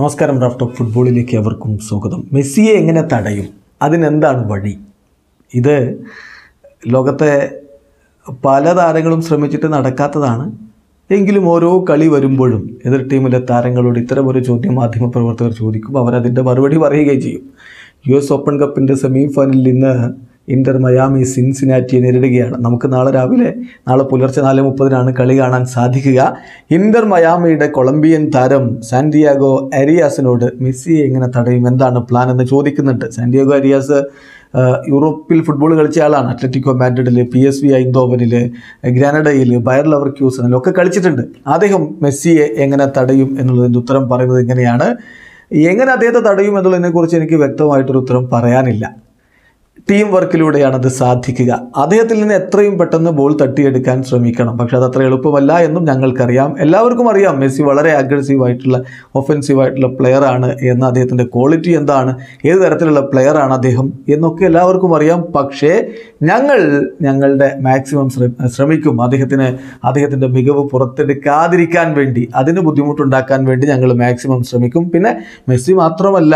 നമസ്കാരം ഓഫ് ഫുട്ബോളിലേക്ക് അവർക്കും സ്വാഗതം. മെസ്സിയെ എങ്ങനെ തടയും? അതിനെന്താണ് വഴി? ഇത് ലോകത്തെ പല താരങ്ങളും ശ്രമിച്ചിട്ട് നടക്കാത്തതാണ്. എങ്കിലും ഓരോ കളി വരുമ്പോഴും എതിർ ടീമിലെ താരങ്ങളോട് ഇത്തരം ഒരു ചോദ്യം മാധ്യമപ്രവർത്തകർ ചോദിക്കും. അവരതിന്റെ മറുപടി പറയുകയും ചെയ്യും. യു എസ് ഓപ്പൺ കപ്പിന്റെ സെമി ഫൈനലിൽ ഇന്ന് ഇന്റർ മയാമി സിൻസിനാറ്റിയെ നേരിടുകയാണ്. നമുക്ക് നാളെ രാവിലെ നാളെ പുലർച്ചെ നാല് മുപ്പതിനാണ് കളി കാണാൻ സാധിക്കുക. ഇന്റർ മയാമിയുടെ കൊളംബിയൻ താരം സാൻഡിയാഗോ അരിയാസിനോട് മെസ്സിയെ എങ്ങനെ തടയും എന്താണ് പ്ലാൻ എന്ന് ചോദിക്കുന്നുണ്ട്. സാൻഡിയാഗോ അരിയാസ് യൂറോപ്പിൽ ഫുട്ബോൾ കളിച്ച ആളാണ്. അത്ലറ്റിക്കോ മാഡ്രിഡിൽ പി എസ് വി ഐന്തോവനിൽ ഗ്രാനഡയിൽ ബയർ ലവർ ക്യൂസണിലൊക്കെ കളിച്ചിട്ടുണ്ട്. അദ്ദേഹം മെസ്സിയെ എങ്ങനെ തടയും എന്നുള്ളതിന്റെ ഉത്തരം പറയുന്നത് എങ്ങനെയാണ് എങ്ങനെ അദ്ദേഹത്തെ തടയും എന്നുള്ളതിനെക്കുറിച്ച് എനിക്ക് വ്യക്തമായിട്ടൊരു ഉത്തരം പറയാനില്ല. ടീം വർക്കിലൂടെയാണ് അത് സാധിക്കുക. അദ്ദേഹത്തിൽ നിന്ന് എത്രയും പെട്ടെന്ന് ബോൾ തട്ടിയെടുക്കാൻ ശ്രമിക്കണം. പക്ഷെ അത് അത്ര എളുപ്പമല്ല എന്നും ഞങ്ങൾക്കറിയാം. എല്ലാവർക്കും അറിയാം. മെസ്സി വളരെ അഗ്രസീവ് ആയിട്ടുള്ള ഒഫൻസീവ് ആയിട്ടുള്ള പ്ലെയർ ആണ് എന്ന് അദ്ദേഹത്തിന്റെ ക്വാളിറ്റി എന്താണ് ഏത് തരത്തിലുള്ള പ്ലെയർ ആണ് അദ്ദേഹം എന്നൊക്കെ എല്ലാവർക്കും അറിയാം. പക്ഷേ ഞങ്ങൾ ഞങ്ങളുടെ മാക്സിമം ശ്രമിക്കും. അദ്ദേഹത്തിന് അദ്ദേഹത്തിന്റെ മികവ് പുറത്തെടുക്കാതിരിക്കാൻ വേണ്ടി അതിന് ബുദ്ധിമുട്ടുണ്ടാക്കാൻ വേണ്ടി ഞങ്ങൾ മാക്സിമം ശ്രമിക്കും. പിന്നെ മെസ്സി മാത്രമല്ല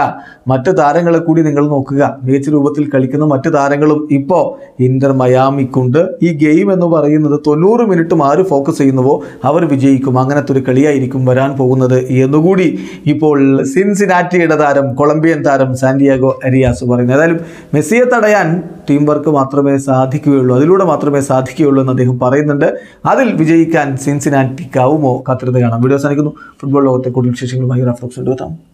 മറ്റ് താരങ്ങളെ കൂടി നിങ്ങൾ നോക്കുക. മികച്ച രൂപത്തിൽ കളിക്കുന്ന മറ്റ് താരങ്ങളും ഇപ്പോൾ ഇന്റർ മയാമിക്കുണ്ട്. ഈ ഗെയിം എന്ന് പറയുന്നത് തൊണ്ണൂറ് മിനിറ്റും ആര് ഫോക്കസ് ചെയ്യുന്നുവോ അവർ വിജയിക്കും. അങ്ങനത്തെ ഒരു കളിയായിരിക്കും വരാൻ പോകുന്നത് എന്നുകൂടി ഇപ്പോൾ സിൻസിനാറ്റിയുടെ താരം കൊളംബിയൻ താരം സാന്റിയാഗോ അരിയാസ് പറയുന്നത് ഏതായാലും മെസ്സിയെ തടയാൻ ടീം വർക്ക് മാത്രമേ സാധിക്കുകയുള്ളൂ. അതിലൂടെ മാത്രമേ സാധിക്കുകയുള്ളൂ എന്ന് അദ്ദേഹം പറയുന്നുണ്ട്. അതിൽ വിജയിക്കാൻ സിൻസിനാറ്റിക്കാവുമോ? കാത്തിരുന്ന് കാണാം. വീഡിയോ അവസാനിക്കുന്നു. ഫുട്ബോൾ ലോകത്തെ കൂടുതൽ വിശേഷങ്ങളുമായി റഫ്ലക്സ് എടുത്താം